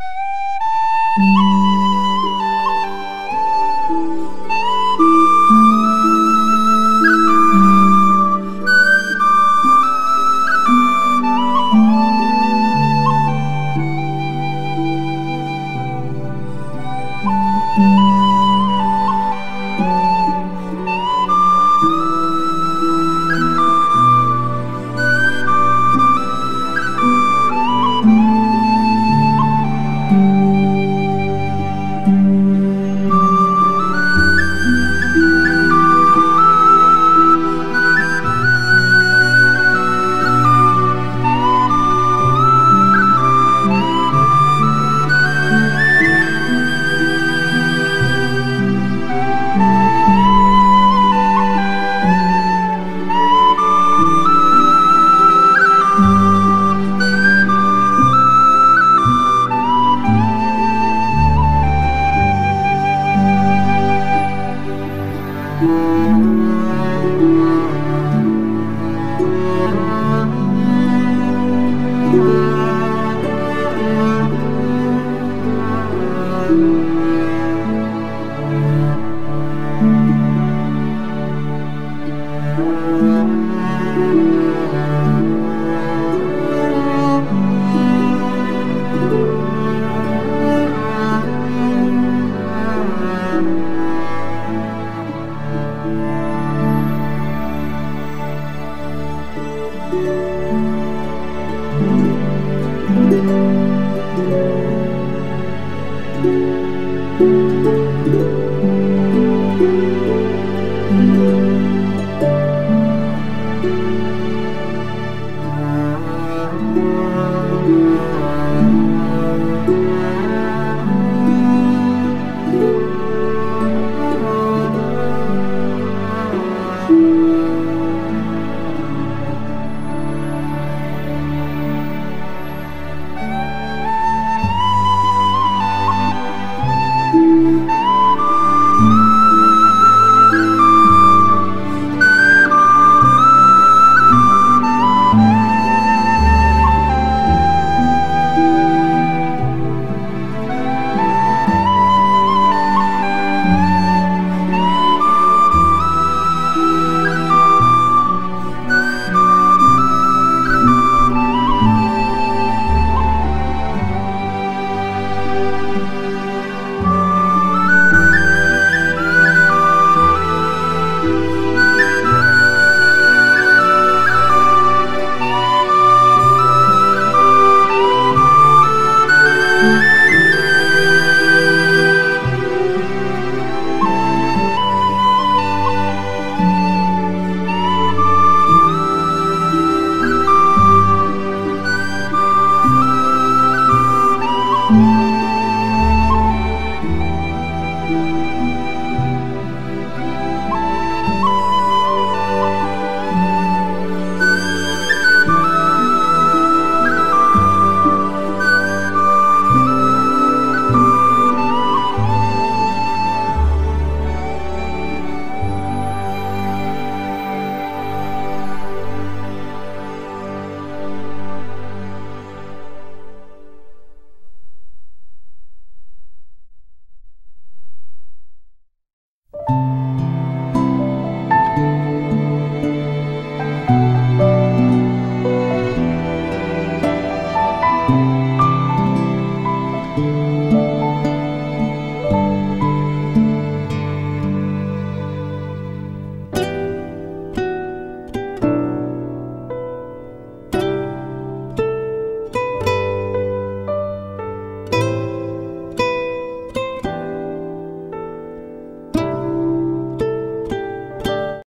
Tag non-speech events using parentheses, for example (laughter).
you (laughs)